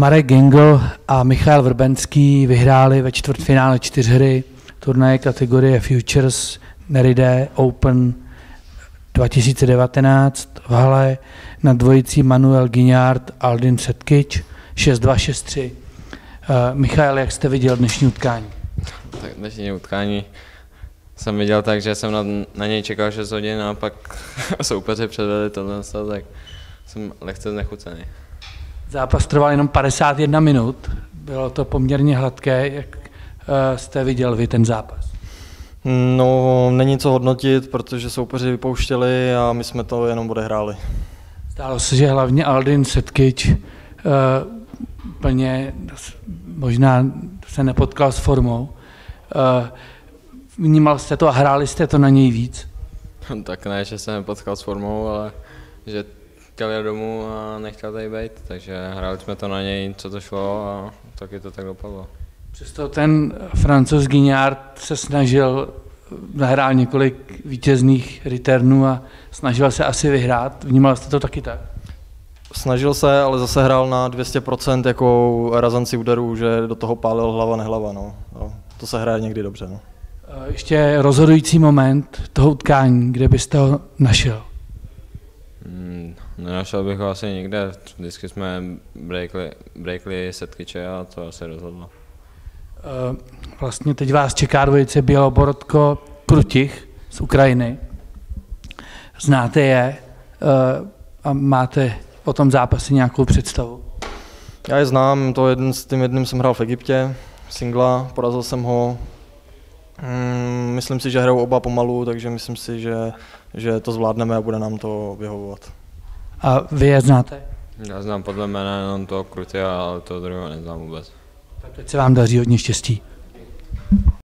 Marek Gengel a Michal Vrbenský vyhráli ve čtvrtfinále čtyřhry turnaje kategorie Futures Meride Open 2019 v hale na dvojici Manuel Gignard Aldin Setkič 6-2, 6-3. Uh, Michal, jak jste viděl dnešní utkání? Tak dnešní utkání jsem viděl tak, že jsem na, na něj čekal 6 hodin a pak soupeři předvedli tohle, tak jsem lehce znechucený. Zápas trval jenom 51 minut, bylo to poměrně hladké. Jak uh, jste viděl vy ten zápas? No, není co hodnotit, protože soupeři vypouštěli a my jsme to jenom odehráli. Zdálo se, že hlavně Aldin Setkič uh, plně možná se nepotkal s formou. Uh, vnímal jste to a hráli jste to na něj víc? tak ne, že se nepotkal s formou, ale že chtěl jít domů a nechtěl tady být, takže hráli jsme to na něj, co to šlo a taky to tak dopadlo. Přesto ten francouz Guignard se snažil, nahrál několik vítězných returnů a snažil se asi vyhrát. Vnímal jste to taky tak? Snažil se, ale zase hrál na 200% jako razanci úderů, že do toho pálil hlava nehlava. No. no. To se hraje někdy dobře. No. Ještě rozhodující moment toho utkání, kde byste ho našel? Nenašel bych ho asi nikde. Vždycky jsme breakli, breakli setkyče a to asi rozhodlo. Vlastně teď vás čeká dvojice Běloborodko Krutich z Ukrajiny. Znáte je a máte o tom zápase nějakou představu? Já je znám, to jeden, s tím jedním jsem hrál v Egyptě, singla, porazil jsem ho. Hmm, myslím si, že hrajou oba pomalu, takže myslím si, že, že to zvládneme a bude nám to vyhovovat. A vy je znáte? Já znám podle jména jenom toho Krutia, ale toho druhého neznám vůbec. Tak teď se vám daří hodně štěstí.